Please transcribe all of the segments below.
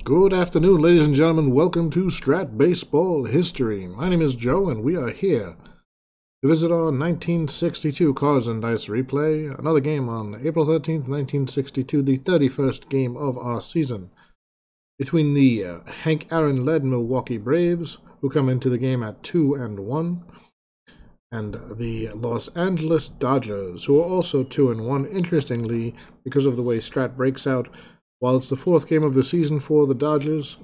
Good afternoon, ladies and gentlemen. Welcome to Strat Baseball History. My name is Joe, and we are here to visit our 1962 Cards and Dice replay. Another game on April 13th, 1962, the 31st game of our season. Between the uh, Hank Aaron led Milwaukee Braves, who come into the game at 2 and 1, and the Los Angeles Dodgers, who are also 2 and 1. Interestingly, because of the way Strat breaks out, while it's the fourth game of the season for the Dodgers,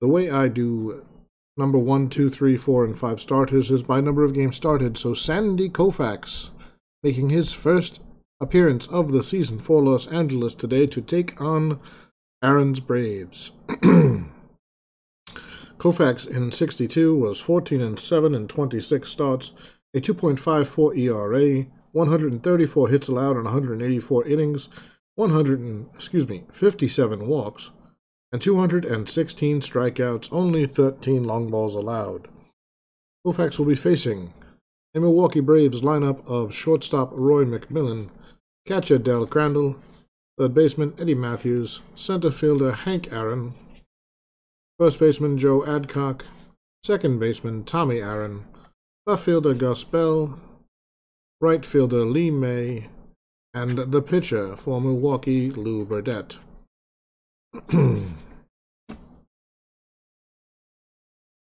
the way I do number one, two, three, four, and five starters is by number of games started. So Sandy Koufax making his first appearance of the season for Los Angeles today to take on Aaron's Braves. Koufax in 62 was 14 and 7 in 26 starts, a 2.54 ERA, 134 hits allowed in 184 innings, 100 and, excuse me, 57 walks, and 216 strikeouts, only 13 long balls allowed. Koufax will be facing a Milwaukee Braves lineup of shortstop Roy McMillan, catcher Del Crandall, third baseman Eddie Mathews, center fielder Hank Aaron, first baseman Joe Adcock, second baseman Tommy Aaron, left fielder Gus Bell, right fielder Lee Maye, and the pitcher for Milwaukee, Lew Burdette.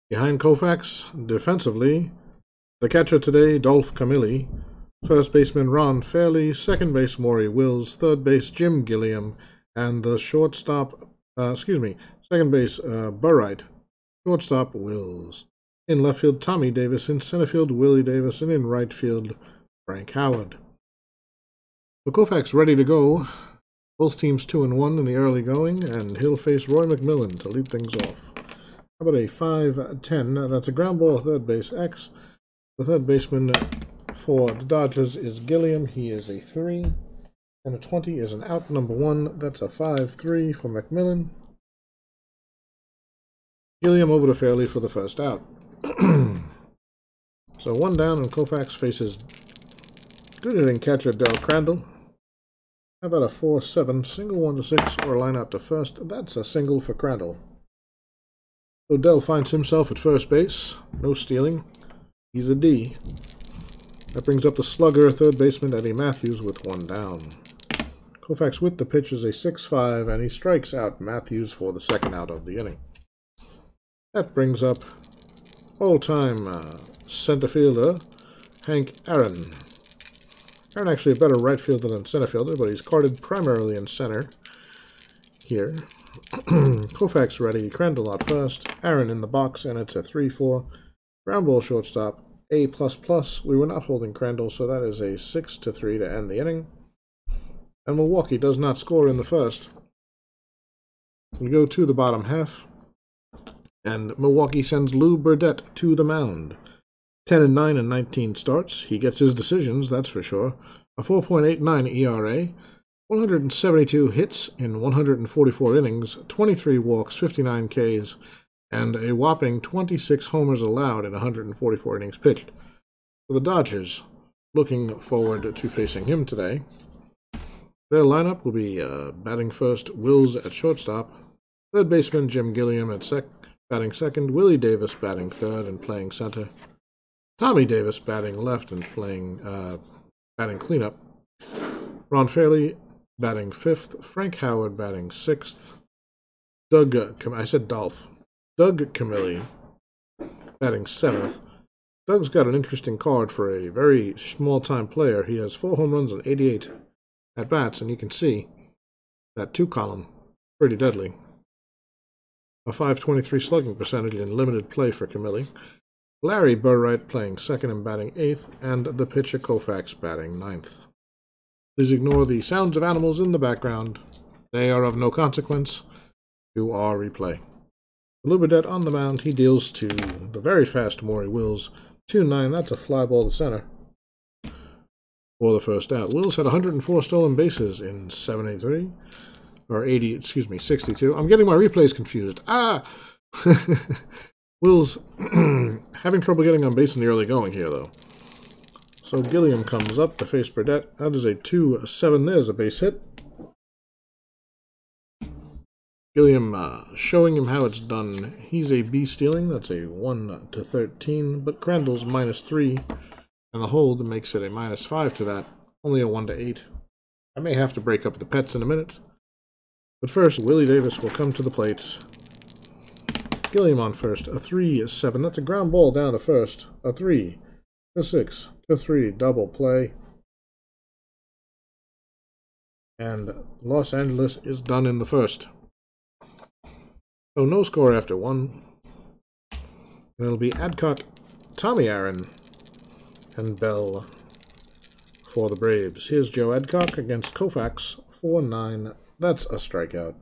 Behind Koufax, defensively, the catcher today, Dolph Camilli, first baseman Ron Fairly, second base Maury Wills, third base Jim Gilliam, and the shortstop, uh, excuse me, second base uh, Burright, shortstop Wills. In left field, Tommy Davis. In center field, Willie Davis. And in right field, Frank Howard. So Koufax ready to go. Both teams 2 and 1 in the early going, and he'll face Roy McMillan to lead things off. How about a 5 10? That's a ground ball, third base X. The third baseman for the Dodgers is Gilliam. He is a 3. And a 20 is an out number 1. That's a 5 3 for McMillan. Gilliam over to Fairly for the first out. so one down, and Koufax faces good hitting catcher Del Crandall. How about a 4-7, single 1 to 6, or a line out to first? That's a single for Crandall. Odell finds himself at first base. No stealing. He's a D. That brings up the slugger, third baseman Eddie Mathews, with one down. Koufax with the pitch is a 6-5, and he strikes out Mathews for the second out of the inning. That brings up all-time uh, center fielder Hank Aaron. Aaron actually a better right fielder than center fielder, but he's carded primarily in center here. Koufax ready, Crandall out first, Aaron in the box, and it's a 3-4. Ground ball shortstop, A++. We were not holding Crandall, so that is a 6 to 3 to end the inning. And Milwaukee does not score in the first. We go to the bottom half, and Milwaukee sends Lew Burdette to the mound. 10 and 9 and 19 starts. He gets his decisions, that's for sure. A 4.89 ERA, 172 hits in 144 innings, 23 walks, 59 Ks, and a whopping 26 homers allowed in 144 innings pitched. For the Dodgers, looking forward to facing him today. Their lineup will be uh, batting first, Wills at shortstop, third baseman Jim Gilliam at sec batting second, Willie Davis batting third and playing center. Tommy Davis batting left and playing uh, batting cleanup. Ron Fairly batting fifth. Frank Howard batting sixth. Doug, I said Dolph. Doug Camilli batting seventh. Doug's got an interesting card for a very small time player. He has four home runs and 88 at bats, and you can see that two column pretty deadly. A 523 slugging percentage in limited play for Camilli. Larry Burright playing second and batting eighth, and the pitcher Koufax batting ninth. Please ignore the sounds of animals in the background. They are of no consequence to our replay. Lew Burdette on the mound, he deals to the very fast Maury Wills. 2-9, that's a fly ball to center for the first out. Wills had 104 stolen bases in 783, or 80, excuse me, 62. I'm getting my replays confused. Ah! Will's having trouble getting on base in the early going here, though. So Gilliam comes up to face Burdette. That is a 2-7. There's a base hit. Gilliam uh, showing him how it's done. He's a B stealing. That's a 1 to 13. But Crandall's minus 3. And the hold makes it a minus 5 to that. Only a 1 to 8. I may have to break up the pets in a minute. But first, Willie Davis will come to the plate. Gilliam on first. A 3 is 7. That's a ground ball down to first. A 3 to 6 to 3. Double play. And Los Angeles is done in the first. So no score after one. And it'll be Adcock, Tommy Aaron, and Bell for the Braves. Here's Joe Adcock against Koufax, 4-9. That's a strikeout.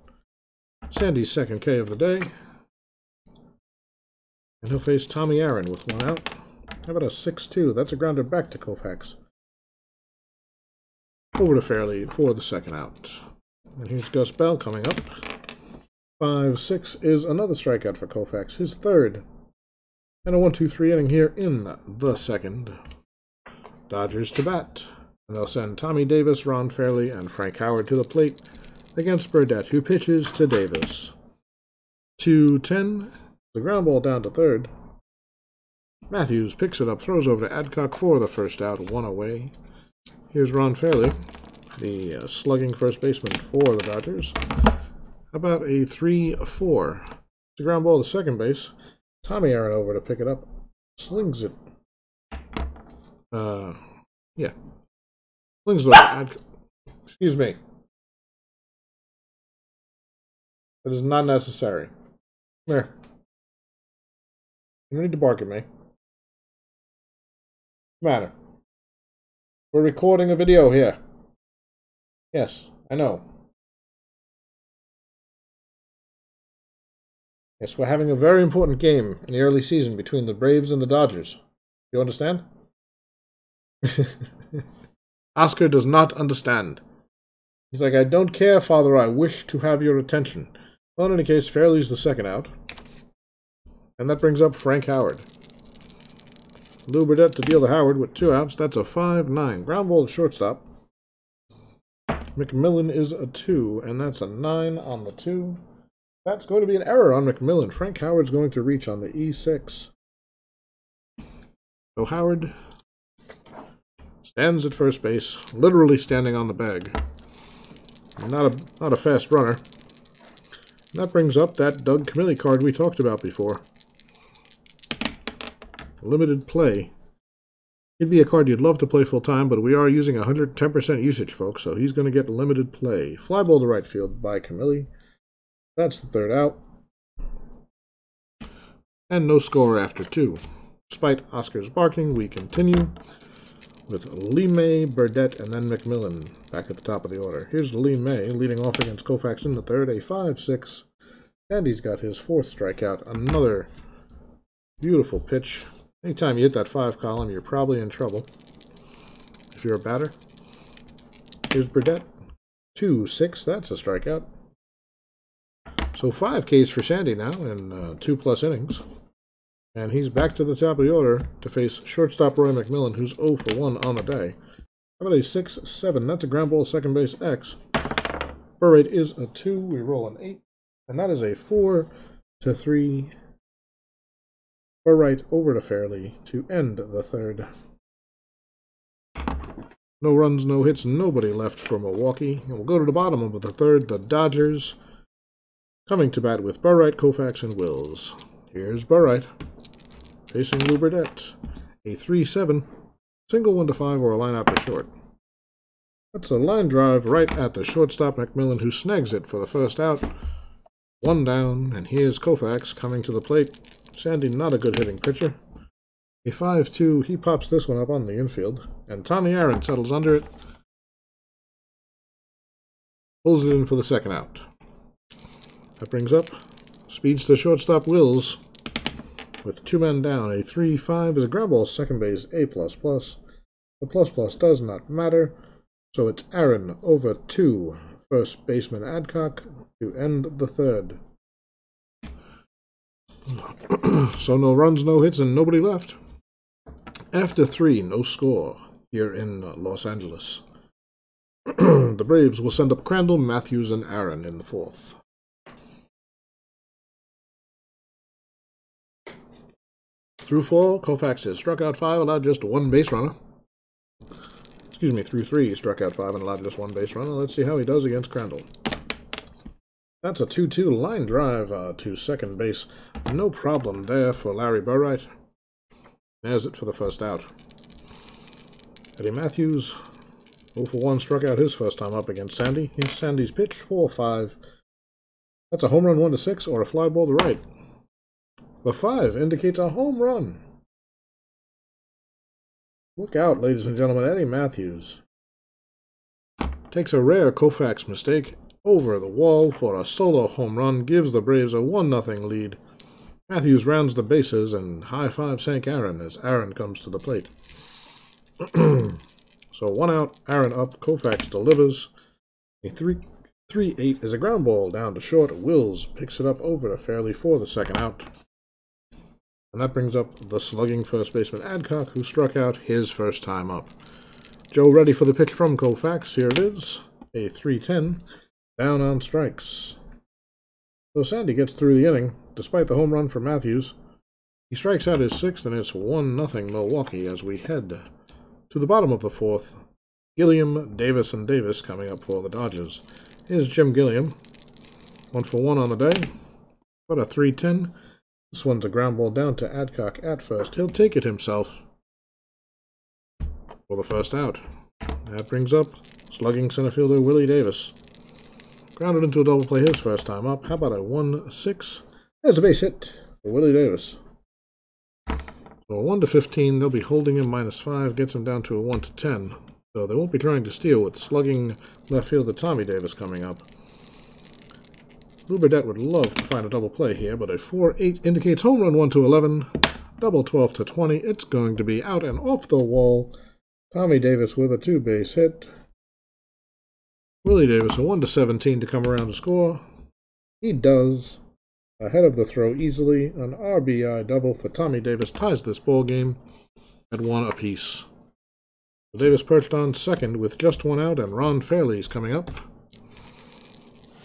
Sandy's second K of the day. And he'll face Tommy Aaron with one out. How about a 6-2? That's a grounder back to Koufax. Over to Fairly for the second out. And here's Gus Bell coming up. 5-6 is another strikeout for Koufax, his third. And a 1-2-3 inning here in the second. Dodgers to bat. And they'll send Tommy Davis, Ron Fairly, and Frank Howard to the plate against Burdette, who pitches to Davis. 2-10, the ground ball down to third. Mathews picks it up, throws over to Adcock for the first out, one away. Here's Ron Fairly, the uh, slugging first baseman for the Dodgers. How about a 3-4. The ground ball to second base. Tommy Aaron over to pick it up. Slings it. Uh, yeah. Slings it over. Excuse me. That is not necessary. Come You need to bark at me. Matter? We're recording a video here. Yes, I know. Yes, we're having a very important game in the early season between the Braves and the Dodgers. Do you understand? Oscar does not understand. He's like, I don't care, Father, I wish to have your attention. Well, in any case, Fairly's the second out. And that brings up Frank Howard. Lew Burdette to deal to Howard with two outs. That's a 5-9. Ground ball to shortstop. McMillan is a 2, and that's a 9 on the 2. That's going to be an error on McMillan. Frank Howard's going to reach on the E6. So Howard stands at first base, literally standing on the bag. Not a, not a fast runner. And that brings up that Doug Camilli card we talked about before limited play. He'd be a card you'd love to play full time, but we are using 110% usage, folks, so he's going to get limited play. Fly ball to right field by Camilli. That's the third out. And no score after two. Despite Oscar's barking, we continue with Lee Maye, Burdette, and then McMillan back at the top of the order. Here's Lee Maye leading off against Koufax in the third, a 5-6. And he's got his fourth strikeout. Another beautiful pitch Anytime you hit that 5 column, you're probably in trouble. If you're a batter. Here's Burdette. 2, 6, that's a strikeout. So 5 Ks for Sandy now in uh, 2 plus innings. And he's back to the top of the order to face shortstop Roy McMillan, who's 0 for 1 on the day. How about a 6, 7? That's a ground ball, second base X. Burright is a 2. We roll an 8. And that is a 4 to 3 or right over to Fairly to end the third. No runs, no hits, nobody left for Milwaukee. And we'll go to the bottom of the third, the Dodgers. Coming to bat with Burright, Koufax, and Wills. Here's Burright. Facing Lew Burdette. A 3-7. Single 1 to 5 or a line out to short. That's a line drive right at the shortstop McMillan who snags it for the first out. One down, and here's Koufax coming to the plate. Sandy, not a good hitting pitcher. A 5-2, he pops this one up on the infield, and Tommy Aaron settles under it. Pulls it in for the second out. That brings up speeds to shortstop Wills with two men down. A 3-5 is a ground ball, second base, A++. The plus plus does not matter, so it's Aaron over two. First baseman Adcock to end the third so no runs, no hits, and nobody left. After three, no score here in uh, Los Angeles. the Braves will send up Crandall, Mathews, and Aaron in the fourth. Through four, Koufax has struck out five, allowed just one base runner. Excuse me, through three, he struck out five and allowed just one base runner. Let's see how he does against Crandall. That's a 2-2 line drive uh, to second base. No problem there for Larry Burright. There's it for the first out. Eddie Mathews, 0 for 1, struck out his first time up against Sandy. Here's Sandy's pitch, 4-5. That's a home run 1 to 6 or a fly ball to right. The 5 indicates a home run. Look out, ladies and gentlemen, Eddie Mathews takes a rare Koufax mistake over the wall for a solo home run, gives the Braves a 1-0 lead. Mathews rounds the bases and high five St. Aaron as Aaron comes to the plate. so one out, Aaron up, Koufax delivers. A 3 3 8 is a ground ball down to short. Wills picks it up over to Fairly for the second out. And that brings up the slugging first baseman Adcock, who struck out his first time up. Joe ready for the pitch from Koufax. Here it is. A 3-10. Down on strikes. So Sandy gets through the inning, despite the home run for Mathews. He strikes out his sixth, and it's 1-0 Milwaukee as we head to the bottom of the fourth. Gilliam, Davis, and Davis coming up for the Dodgers. Here's Jim Gilliam. One for one on the day. But a 3-10. This one's a ground ball down to Adcock at first. He'll take it himself for the first out. That brings up slugging center fielder Willie Davis. Grounded into a double play his first time up. How about a 1-6? There's a base hit for Willie Davis. So 1 to 15, they'll be holding him minus 5, gets him down to a 1 to 10. So they won't be trying to steal with slugging left fielder Tommy Davis coming up. Lew Burdette would love to find a double play here, but a 4-8 indicates home run 1 to 11, double 12 to 20. It's going to be out and off the wall. Tommy Davis with a two base hit. Willie Davis a 1 to 17 to come around to score. He does. Ahead of the throw easily. An RBI double for Tommy Davis ties this ball game at one apiece. Davis perched on second with just one out, and Ron Fairly's coming up.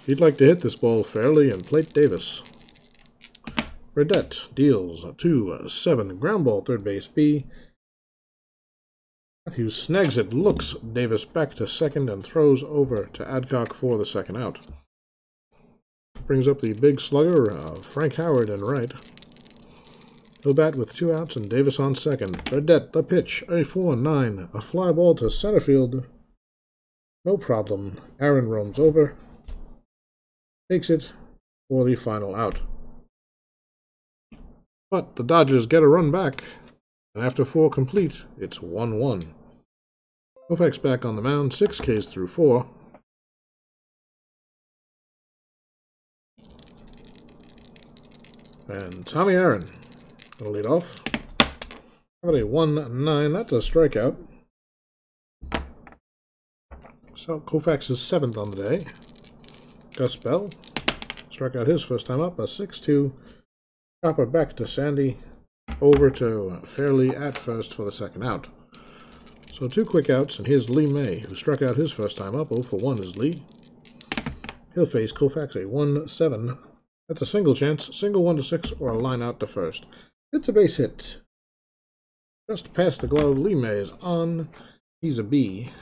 He'd like to hit this ball fairly and plate Davis. Burdette deals a 2-7 ground ball, third base B. Mathews snags it, looks Davis back to second, and throws over to Adcock for the second out. Brings up the big slugger, uh, Frank Howard in right. He'll bat with two outs and Davis on second. Burdette, the pitch, a 4-9, a fly ball to center field. No problem. Aaron roams over takes it for the final out. But the Dodgers get a run back, and after four complete, it's 1 1. Koufax back on the mound, 6 Ks through 4. And Tommy Aaron will lead off. A 1 9? That's a strikeout. So Koufax is seventh on the day. Gus Bell struck out his first time up, a 6-2. Chopper back to Sandy, over to Fairly at first for the second out. So two quick outs, and here's Lee Maye, who struck out his first time up. 0 for 1 is Lee. He'll face Koufax a 1-7. That's a single chance, single 1 to 6, or a line out to first. It's a base hit. Just past the glove, Lee Maye is on. He's a B.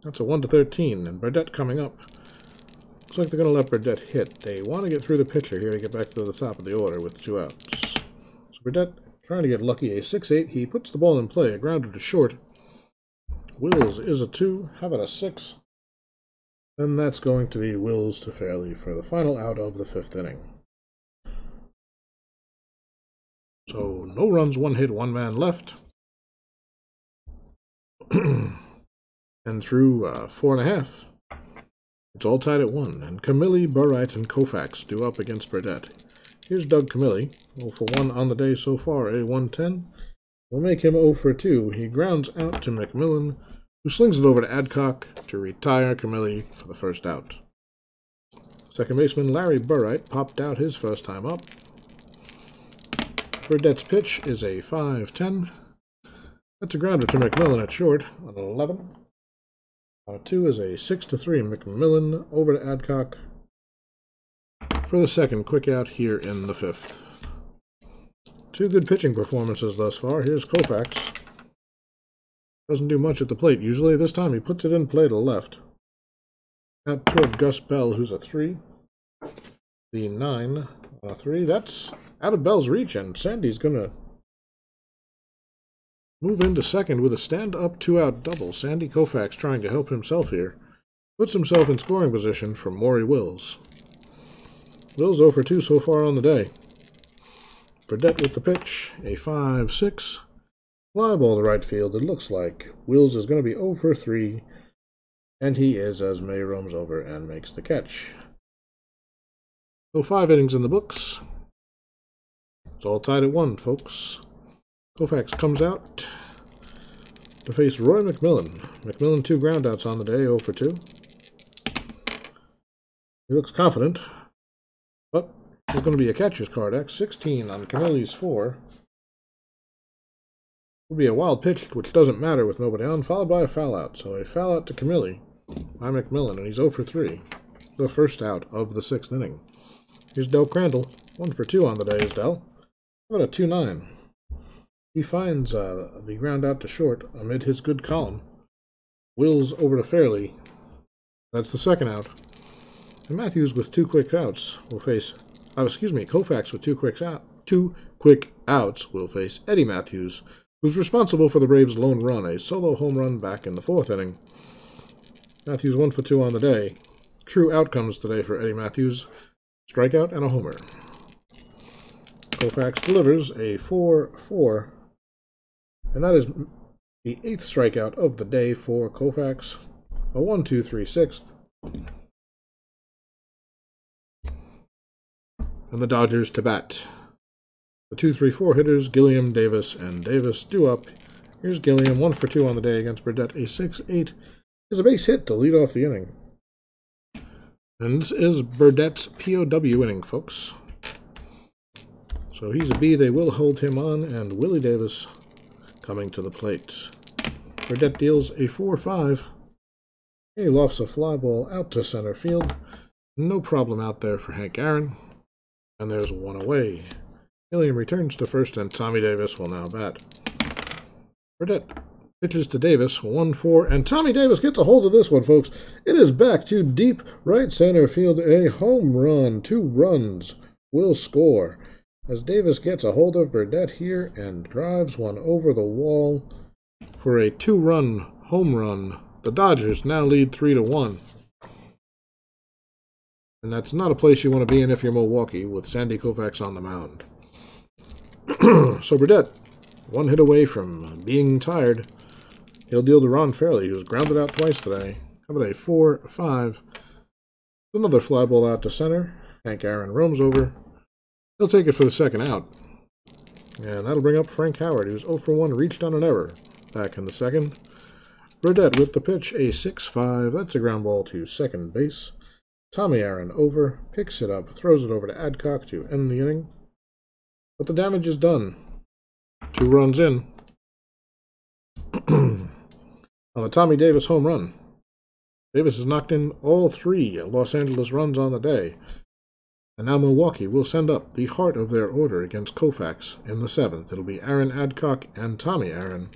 That's a 1 to 13, and Burdette coming up. Looks like they're going to let Burdette hit. They want to get through the pitcher here to get back to the top of the order with two outs. So Burdette trying to get lucky. A 6-8. He puts the ball in play. A grounder to short. Wills is a 2. How about a 6? And that's going to be Wills to Fairly for the final out of the fifth inning. So no runs, one hit, one man left. and through uh, four and a half, it's all tied at one, and Camilli, Burright, and Koufax do up against Burdette. Here's Doug Camilli, 0 for 1 on the day so far, a 110. We'll make him 0 for 2. He grounds out to McMillan, who slings it over to Adcock to retire Camilli for the first out. Second baseman Larry Burright popped out his first time up. Burdette's pitch is a 5-10. That's a grounder to McMillan at short on 11. Uh, two is a 6 to 3 McMillan over to Adcock for the second quick out here in the fifth. Two good pitching performances thus far. Here's Koufax. Doesn't do much at the plate. Usually this time he puts it in play to left. Out toward Gus Bell, who's a three. The nine on a three. That's out of Bell's reach, and Sandy's gonna move into second with a stand-up two-out double. Sandy Koufax trying to help himself here. Puts himself in scoring position for Maury Wills. Wills 0 for 2 so far on the day. Burdette with the pitch, a 5-6. Fly ball to right field, it looks like. Wills is going to be 0 for 3, and he is as Maye roams over and makes the catch. So five innings in the books. It's all tied at one, folks. Koufax comes out to face Roy McMillan. McMillan two groundouts on the day, 0 for 2. He looks confident, but there's going to be a catcher's card. X16 on Camilli's 4. Will be a wild pitch, which doesn't matter with nobody on, followed by a foul out. So a foul out to Camilli by McMillan, and he's 0 for 3. The first out of the sixth inning. Here's Del Crandall. 1 for 2 on the day is Del. How about a 2 9? He finds uh, the ground out to short amid his good column. Wills over to Fairly. That's the second out. And Mathews with two quick outs will face, oh, excuse me, Koufax with two quick out, two quick outs will face Eddie Mathews, who's responsible for the Braves' lone run, a solo home run back in the fourth inning. Mathews one for two on the day. True outcomes today for Eddie Mathews. Strikeout and a homer. Koufax delivers a 4-4. And that is the eighth strikeout of the day for Koufax. A 1-2-3 And the Dodgers to bat. The 2 3 4 hitters, Gilliam, Davis, and Davis, do up. Here's Gilliam, 1 for 2 on the day against Burdette. A 6 8 is a base hit to lead off the inning. And this is Burdette's POW inning, folks. So he's a B. They will hold him on, and Willie Davis coming to the plate. Burdette deals a 4 5. He lofts a fly ball out to center field. No problem out there for Hank Aaron. And there's one away. Gilliam returns to first, and Tommy Davis will now bat. Burdette pitches to Davis, 1-4, and Tommy Davis gets a hold of this one, folks. It is back to deep right center field. A home run, two runs will score. As Davis gets a hold of Burdette here and drives one over the wall for a two-run home run. The Dodgers now lead 3 to 1. And that's not a place you want to be in if you're Milwaukee with Sandy Koufax on the mound. so Burdette, one hit away from being tired. He'll deal to Ron Fairly, who's grounded out twice today. How about a 4-5? Another fly ball out to center. Hank Aaron roams over. He'll take it for the second out. And that'll bring up Frank Howard, who's 0 for 1, reached on an error back in the second. Burdette with the pitch, a 6-5. That's a ground ball to second base. Tommy Aaron over, picks it up, throws it over to Adcock to end the inning. But the damage is done. Two runs in. On the Tommy Davis home run. Davis has knocked in all three Los Angeles runs on the day. And now Milwaukee will send up the heart of their order against Koufax in the seventh. It'll be Aaron Adcock and Tommy Aaron.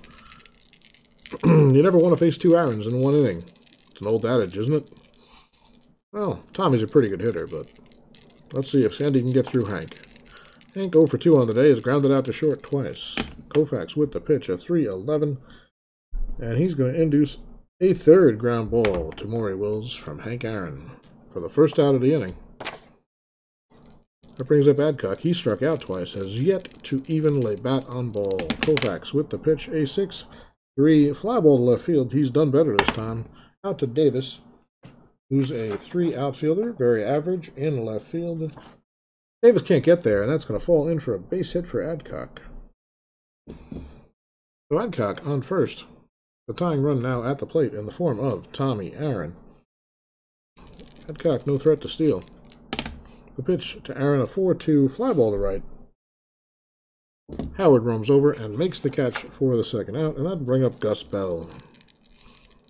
you never want to face two Aarons in one inning. It's an old adage, isn't it? Well, Tommy's a pretty good hitter, but let's see if Sandy can get through Hank. Hank 0 for 2 on the day is grounded out to short twice. Koufax with the pitch, a 3-11, and he's going to induce a third ground ball to Maury Wills from Hank Aaron for the first out of the inning. That brings up Adcock. He struck out twice, has yet to even lay bat on ball. Koufax with the pitch, a 6-3 fly ball to left field. He's done better this time. Out to Davis who's a three outfielder, very average in left field. Davis can't get there, and that's going to fall in for a base hit for Adcock. So Adcock on first. The tying run now at the plate in the form of Tommy Aaron. Adcock no threat to steal. The pitch to Aaron, a 4-2 fly ball to right. Howard roams over and makes the catch for the second out, and that'll bring up Gus Bell.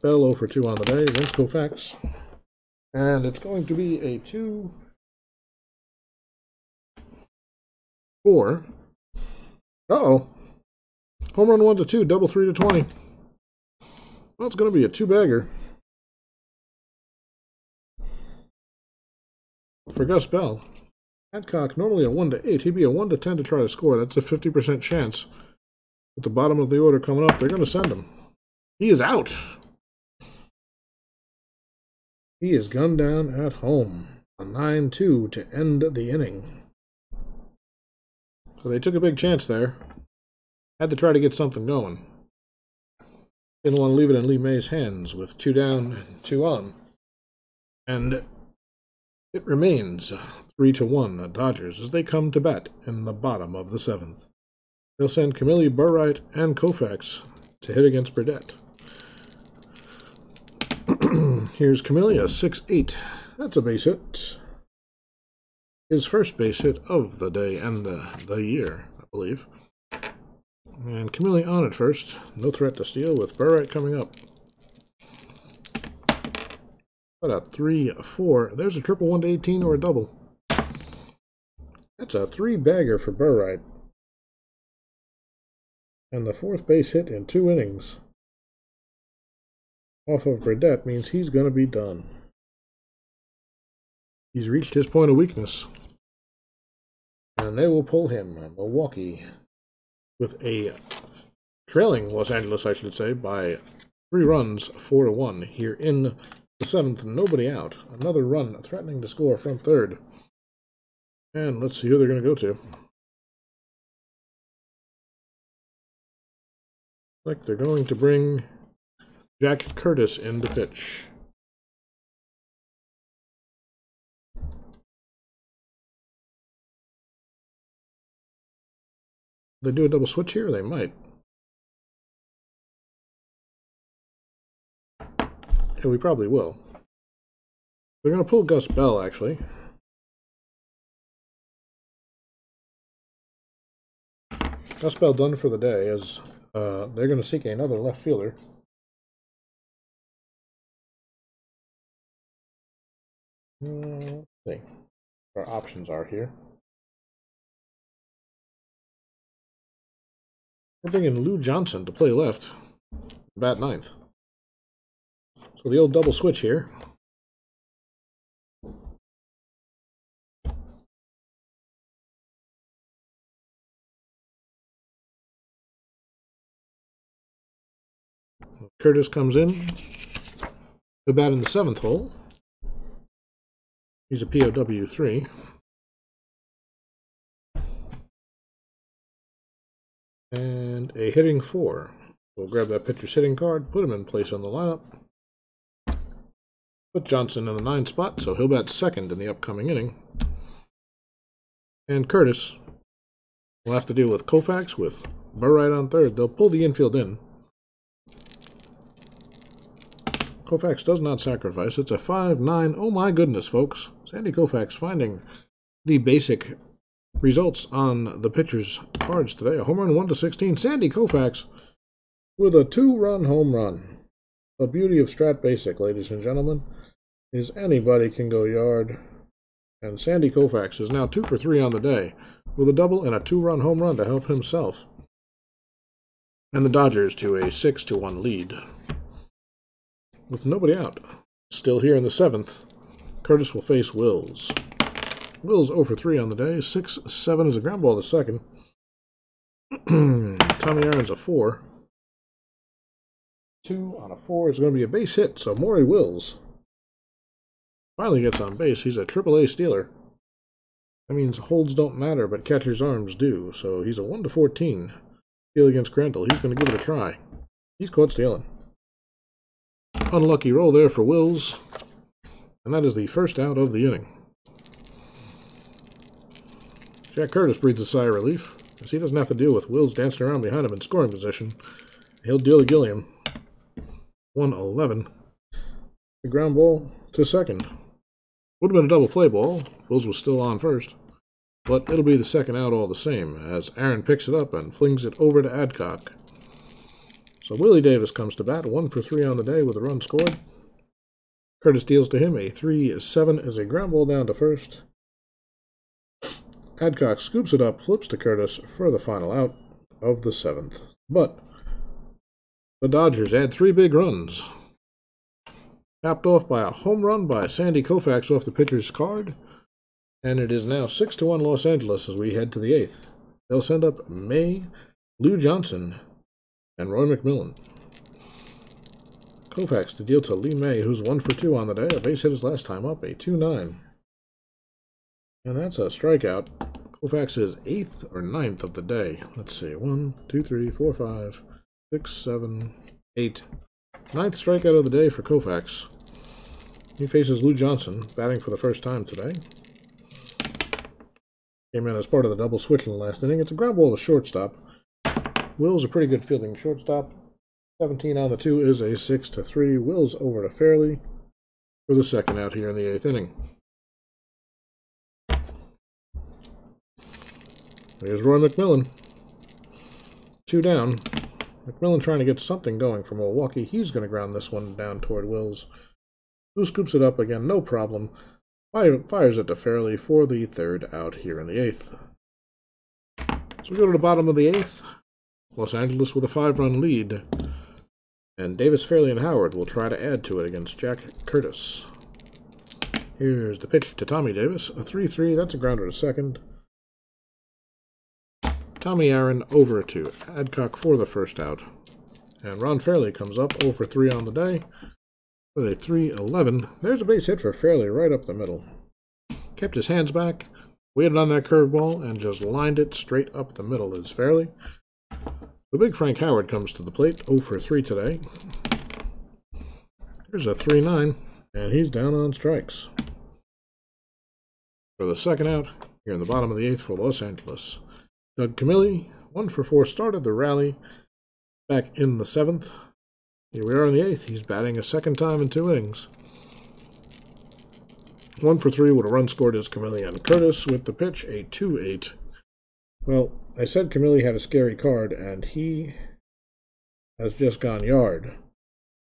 Bell 0 for 2 on the day, Vince Koufax. And it's going to be a 2 4 Uh-oh. Home run 1 to 2, double 3 to 20. Well, it's going to be a two-bagger. For Gus Bell. Adcock, normally a 1 to 8. He'd be a 1 to 10 to try to score. That's a 50% chance. At the bottom of the order coming up, they're going to send him. He is out. He is gunned down at home. A 9-2 to end the inning. So they took a big chance there. Had to try to get something going. Didn't want to leave it in Lee Maye's hands with two down, two on. And it remains three to one the Dodgers as they come to bat in the bottom of the seventh. They'll send Camilli Burright and Koufax to hit against Burdette. Here's Camilli, 6-8. That's a base hit. His first base hit of the day and the, the year, I believe. And Camilli on at first. No threat to steal with Burright coming up. What a 3 4. There's a triple 1 to 18 or a double. That's a three bagger for Burright. And the fourth base hit in two innings off of Burdette means he's going to be done. He's reached his point of weakness. And they will pull him, Milwaukee, with a trailing Los Angeles, I should say, by three runs, four to one, here in the seventh. Nobody out. Another run threatening to score from third. And let's see who they're going to go to. Like they're going to bring Jack Curtis in the pitch. They do a double switch here? They might. Yeah, we probably will. They're going to pull Gus Bell, actually. Gus Bell done for the day, as uh, they're going to seek another left fielder. Hmm, let's see. Our options are here. We're bringing Lou Johnson to play left, bat ninth. So the old double switch here. Curtis comes in. The bat in the seventh hole. He's a POW 3. And a hitting 4. We'll grab that pitcher's hitting card, put him in place on the lineup. Put Johnson in the 9 spot, so he'll bat second in the upcoming inning. And Curtis will have to deal with Koufax with Burright on third. They'll pull the infield in. Koufax does not sacrifice. It's a 5-9. Oh my goodness, folks. Sandy Koufax finding the basic results on the pitcher's cards today. A home run 1 to 16. Sandy Koufax with a two-run home run. The beauty of Strat Basic, ladies and gentlemen, is anybody can go yard. And Sandy Koufax is now 2 for 3 on the day with a double and a two-run home run to help himself. And the Dodgers to a 6 to 1 lead. With nobody out. Still here in the seventh, Curtis will face Wills. Wills 0 for 3 on the day. 6 7 is a ground ball to second. Tommy Aaron's a 4. 2 on a 4 is going to be a base hit, so Maury Wills finally gets on base. He's a AAA stealer. That means holds don't matter, but catcher's arms do. So he's a 1 to 14. Steal against Crandall. He's going to give it a try. He's caught stealing. Unlucky roll there for Wills. And that is the first out of the inning. Jack Curtis breathes a sigh of relief, as he doesn't have to deal with Wills dancing around behind him in scoring position. He'll deal to Gilliam. 111. The ground ball to second. Would have been a double play ball Wills was still on first. But it'll be the second out all the same, as Aaron picks it up and flings it over to Adcock. So Willie Davis comes to bat, one for three on the day with a run scored. Curtis deals to him a 3-7 as a ground ball down to first. Adcock scoops it up, flips to Curtis for the final out. of the seventh. But the Dodgers add three big runs. Capped off by a home run by Sandy Koufax off the pitcher's card. And it is now 6 to 1 Los Angeles as we head to the eighth. They'll send up Maye, Lou Johnson, and Roy McMillan. Koufax to deal to Lee Maye, who's 1 for 2 on the day. A base hit his last time up, a 2 9. And that's a strikeout. Koufax is eighth or ninth of the day. Let's see. One, two, three, four, five, six, seven, eight. Ninth strikeout of the day for Koufax. He faces Lou Johnson, batting for the first time today. Came in as part of the double switch in the last inning. It's a ground ball to shortstop. Will's a pretty good fielding shortstop. 17 on the 2 is a 6 to 3. Wills over to Fairly for the second out here in the eighth inning. There's Roy McMillan. Two down. McMillan trying to get something going for Milwaukee. He's going to ground this one down toward Wills. Who scoops it up again? No problem. Fire, fires it to Fairly for the third out here in the eighth. So we go to the bottom of the eighth. Los Angeles with a five-run lead. And Davis, Fairly, and Howard will try to add to it against Jack Curtis. Here's the pitch to Tommy Davis. A 3-3. That's a grounder to second. Tommy Aaron over to Adcock for the first out. And Ron Fairly comes up 0 for 3 on the day with a 3-11. There's a base hit for Fairly right up the middle. Kept his hands back, waited on that curveball, and just lined it straight up the middle is Fairly. The big Frank Howard comes to the plate 0 for 3 today. Here's a 3-9, and he's down on strikes. For the second out, here in the bottom of the eighth for Los Angeles. Doug Camilli, one for four, started the rally back in the seventh. Here we are in the eighth. He's batting a second time in two innings. One for three with a run scored is and Curtis with the pitch, a 2 8. Well, I said Camilli had a scary card, and he has just gone yard.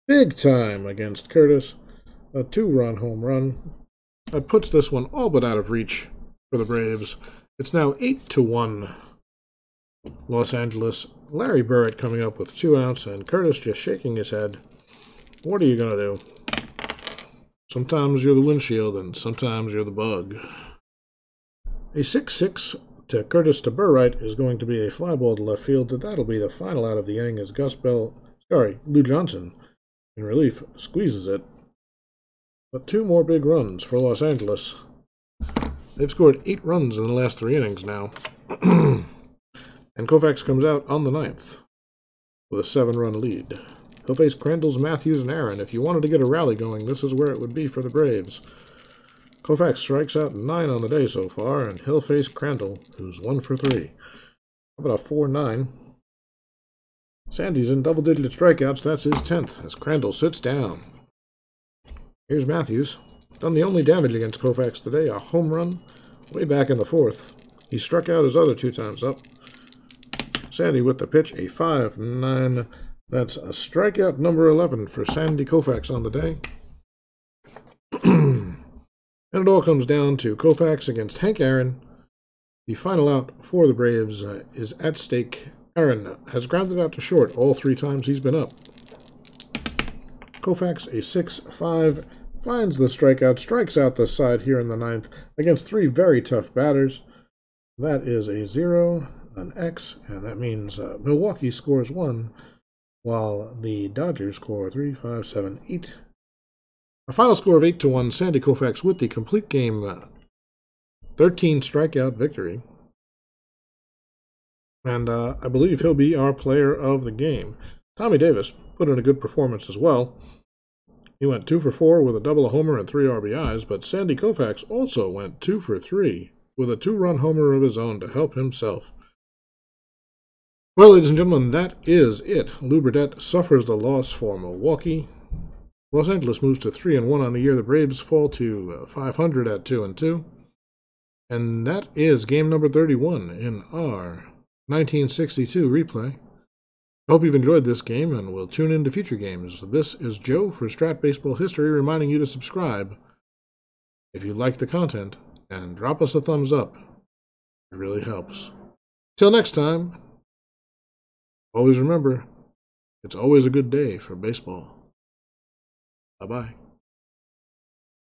Big time against Curtis. A two run home run. That puts this one all but out of reach for the Braves. It's now 8 to 1. Los Angeles. Larry Burright coming up with two outs, and Curtis just shaking his head. What are you going to do? Sometimes you're the windshield, and sometimes you're the bug. A 6 6 to Curtis to Burright is going to be a fly ball to left field. That'll be the final out of the inning as Gus Bell, sorry, Lou Johnson, in relief, squeezes it. But two more big runs for Los Angeles. They've scored eight runs in the last three innings now. and Koufax comes out on the ninth with a seven-run lead. He'll face Crandall's, Mathews, and Aaron. If you wanted to get a rally going, this is where it would be for the Braves. Koufax strikes out nine on the day so far, and he'll face Crandall, who's one for three. How about a 4-9? Sandy's in double-digit strikeouts. That's his 10th, as Crandall sits down. Here's Mathews. Done the only damage against Koufax today, a home run way back in the fourth. He struck out his other two times up. Sandy with the pitch, a 5 9. That's a strikeout number 11 for Sandy Koufax on the day. And it all comes down to Koufax against Hank Aaron. The final out for the Braves uh, is at stake. Aaron has grounded out to short all three times he's been up. Koufax, a 6 5, finds the strikeout, strikes out the side here in the ninth against three very tough batters. That is a 0, an X, and that means uh, Milwaukee scores one, while the Dodgers score three, five, seven, eight. A final score of 8 to 1, Sandy Koufax with the complete game uh, 13 strikeout victory. And uh, I believe he'll be our player of the game. Tommy Davis put in a good performance as well. He went 2 for 4 with a double a homer and 3 RBIs, but Sandy Koufax also went 2 for 3 with a two run homer of his own to help himself. Well, ladies and gentlemen, that is it. Lew Burdette suffers the loss for Milwaukee. Los Angeles moves to 3 and 1 on the year. The Braves fall to uh, 500 at 2 and 2. And that is game number 31 in our 1962 replay. I hope you've enjoyed this game and will tune in to future games. This is Joe for Strat Baseball History reminding you to subscribe if you like the content and drop us a thumbs up. It really helps. Till next time. Always remember, it's always a good day for baseball. Bye bye.